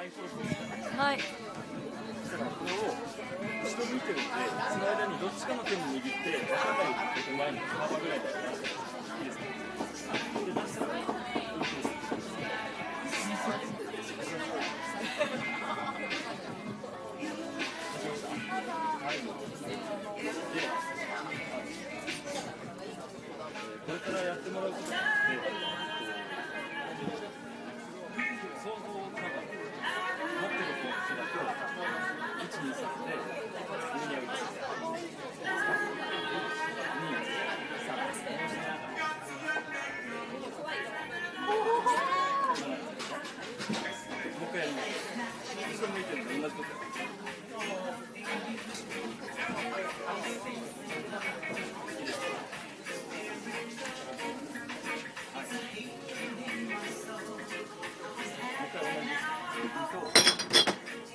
だからはい。したらこれを後ろ見てるんでその間にどっちかの手に握って肩に入れて前に幅ぐらいで出していいですか？1、2、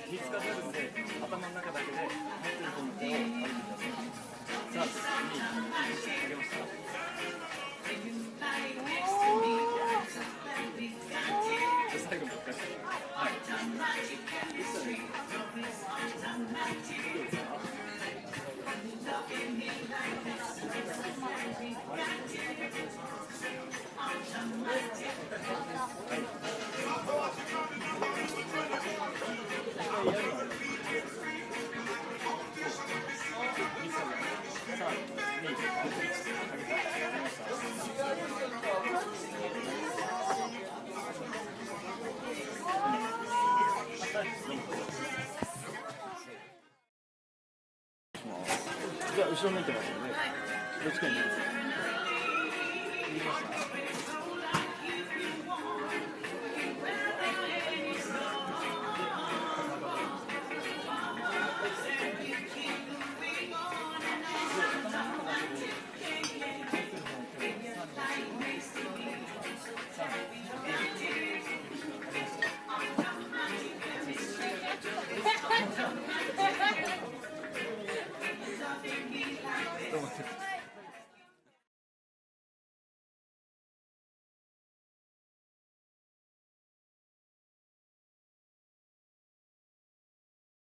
見つかるんで頭の中だけで入ってるポイントを歩いてください。じゃあ後ろ向いてますよね。どっちかに